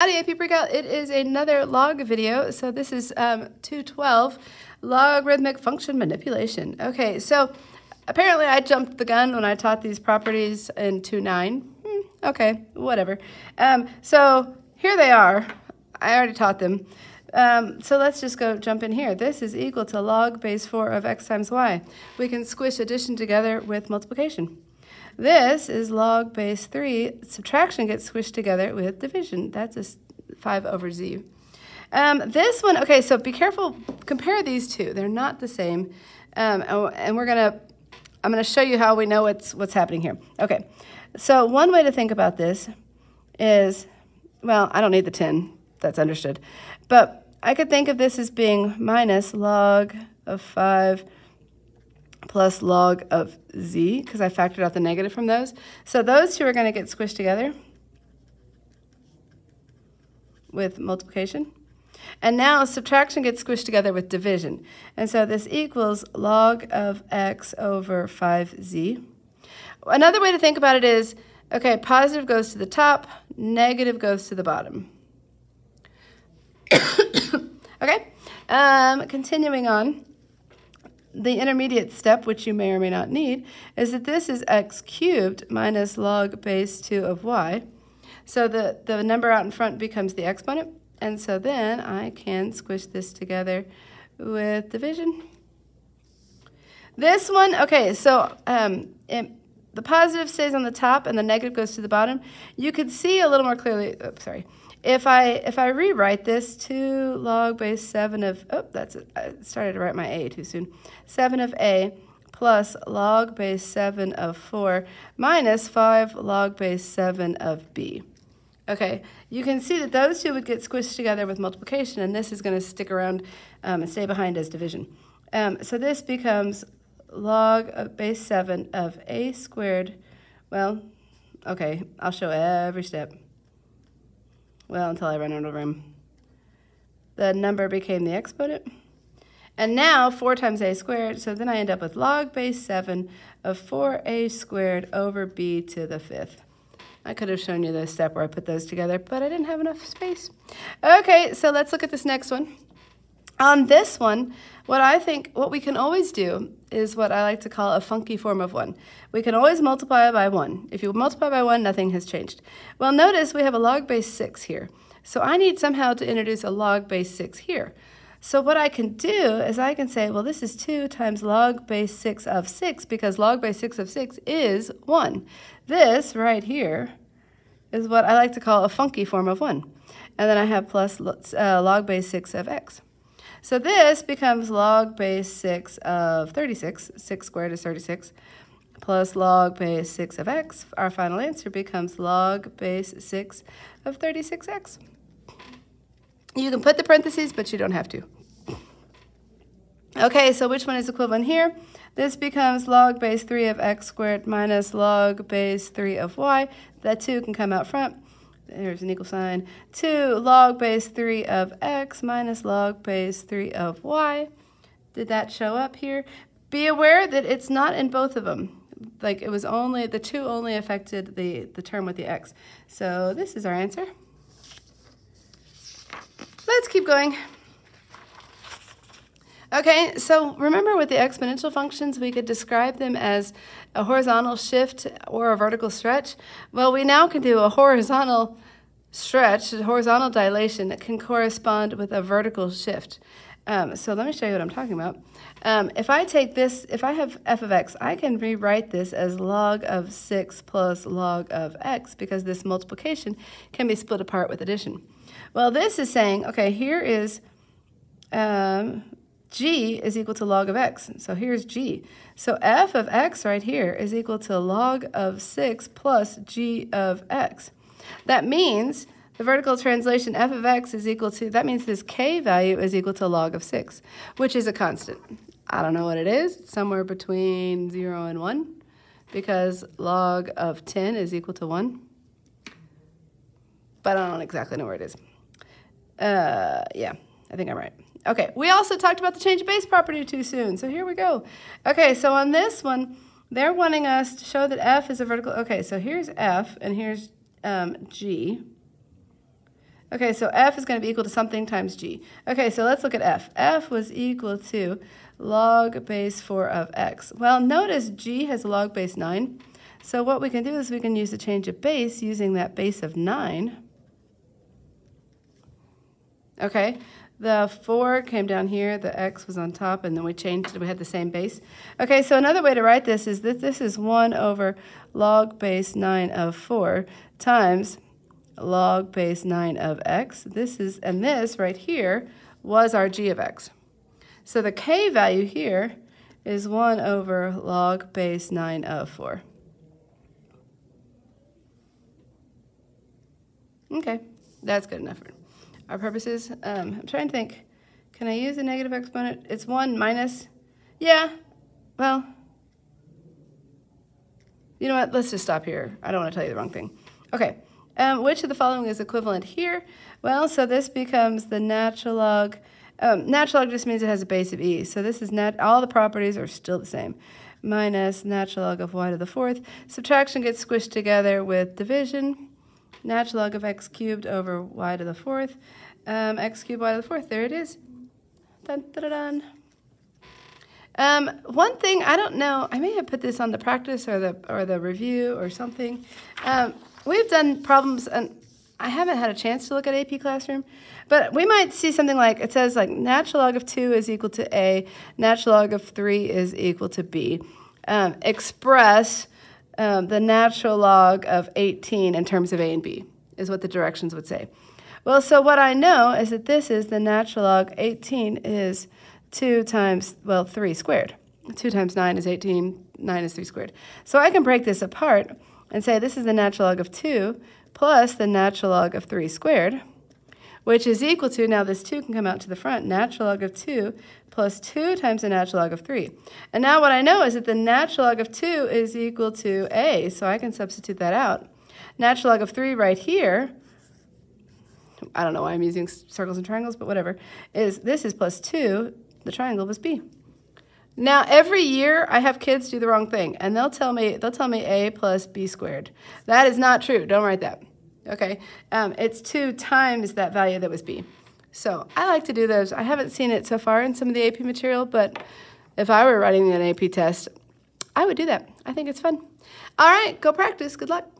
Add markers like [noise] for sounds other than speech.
Howdy AP PreCal, it is another log video. So this is um, 212, logarithmic function manipulation. Okay, so apparently I jumped the gun when I taught these properties in 2.9. Hmm, okay, whatever. Um, so here they are. I already taught them. Um, so let's just go jump in here. This is equal to log base 4 of x times y. We can squish addition together with multiplication. This is log base 3. Subtraction gets squished together with division. That's a 5 over z. Um, this one, okay, so be careful. Compare these two. They're not the same. Um, and we're going to, I'm going to show you how we know what's, what's happening here. Okay, so one way to think about this is, well, I don't need the 10. That's understood. But I could think of this as being minus log of 5 plus log of z, because I factored out the negative from those. So those two are going to get squished together with multiplication. And now subtraction gets squished together with division. And so this equals log of x over 5z. Another way to think about it is, okay, positive goes to the top, negative goes to the bottom. [coughs] okay, um, continuing on the intermediate step, which you may or may not need, is that this is x cubed minus log base 2 of y. So the, the number out in front becomes the exponent. And so then I can squish this together with division. This one, okay, so um, it, the positive stays on the top and the negative goes to the bottom. You could see a little more clearly, oops, sorry, if I if I rewrite this, 2 log base 7 of, oh, that's, I started to write my a too soon, 7 of a plus log base 7 of 4 minus 5 log base 7 of b. Okay, you can see that those two would get squished together with multiplication, and this is going to stick around um, and stay behind as division. Um, so this becomes log of base 7 of a squared, well, okay, I'll show every step. Well, until I run out of room. The number became the exponent. And now 4 times a squared, so then I end up with log base 7 of 4a squared over b to the fifth. I could have shown you the step where I put those together, but I didn't have enough space. Okay, so let's look at this next one. On this one, what I think, what we can always do is what I like to call a funky form of 1. We can always multiply by 1. If you multiply by 1, nothing has changed. Well, notice we have a log base 6 here. So I need somehow to introduce a log base 6 here. So what I can do is I can say, well, this is 2 times log base 6 of 6 because log base 6 of 6 is 1. This right here is what I like to call a funky form of 1. And then I have plus uh, log base 6 of x. So this becomes log base 6 of 36. 6 squared is 36 plus log base 6 of x. Our final answer becomes log base 6 of 36x. You can put the parentheses, but you don't have to. Okay, so which one is equivalent here? This becomes log base 3 of x squared minus log base 3 of y. That 2 can come out front. There's an equal sign. 2 log base 3 of x minus log base 3 of y. Did that show up here? Be aware that it's not in both of them. Like it was only, the 2 only affected the, the term with the x. So this is our answer. Let's keep going. Okay, so remember with the exponential functions, we could describe them as a horizontal shift or a vertical stretch. Well, we now can do a horizontal stretch, a horizontal dilation that can correspond with a vertical shift. Um, so let me show you what I'm talking about. Um, if I take this, if I have f of x, I can rewrite this as log of 6 plus log of x because this multiplication can be split apart with addition. Well, this is saying, okay, here is um, g is equal to log of x. So here's g. So f of x right here is equal to log of 6 plus g of x. That means the vertical translation f of x is equal to, that means this k value is equal to log of 6, which is a constant. I don't know what it is. It's somewhere between 0 and 1 because log of 10 is equal to 1. But I don't exactly know where it is. Uh, yeah, I think I'm right. Okay, we also talked about the change of base property too soon, so here we go. Okay, so on this one, they're wanting us to show that f is a vertical. Okay, so here's f, and here's um, g. Okay, so f is going to be equal to something times g. Okay, so let's look at f. f was equal to log base 4 of x. Well, notice g has a log base 9. So what we can do is we can use the change of base using that base of 9. Okay, the 4 came down here, the x was on top, and then we changed it. We had the same base. Okay, so another way to write this is that this is 1 over log base 9 of 4 times log base 9 of x. This is, and this right here was our g of x. So the k value here is 1 over log base 9 of 4. Okay, that's good enough for our purposes. Um, I'm trying to think, can I use a negative exponent? It's 1 minus, yeah, well, you know what, let's just stop here. I don't want to tell you the wrong thing. Okay, um, which of the following is equivalent here? Well, so this becomes the natural log um, natural log just means it has a base of e. So this is nat. All the properties are still the same. Minus natural log of y to the fourth. Subtraction gets squished together with division. Natural log of x cubed over y to the fourth. Um, x cubed y to the fourth. There it is. Dun, dun, dun, um, one thing I don't know. I may have put this on the practice or the or the review or something. Um, we've done problems and I haven't had a chance to look at AP Classroom, but we might see something like it says like natural log of 2 is equal to A, natural log of 3 is equal to B. Um, express um, the natural log of 18 in terms of A and B, is what the directions would say. Well, so what I know is that this is the natural log 18 is 2 times, well, 3 squared. 2 times 9 is 18, 9 is 3 squared. So I can break this apart and say this is the natural log of 2 plus the natural log of 3 squared, which is equal to, now this 2 can come out to the front, natural log of 2 plus 2 times the natural log of 3. And now what I know is that the natural log of 2 is equal to a, so I can substitute that out. Natural log of 3 right here, I don't know why I'm using circles and triangles, but whatever, is this is plus 2, the triangle was b. Now, every year I have kids do the wrong thing, and they'll tell me they'll tell me a plus b squared. That is not true. Don't write that. Okay, um, it's two times that value that was b. So I like to do those. I haven't seen it so far in some of the AP material, but if I were writing an AP test, I would do that. I think it's fun. All right, go practice. Good luck.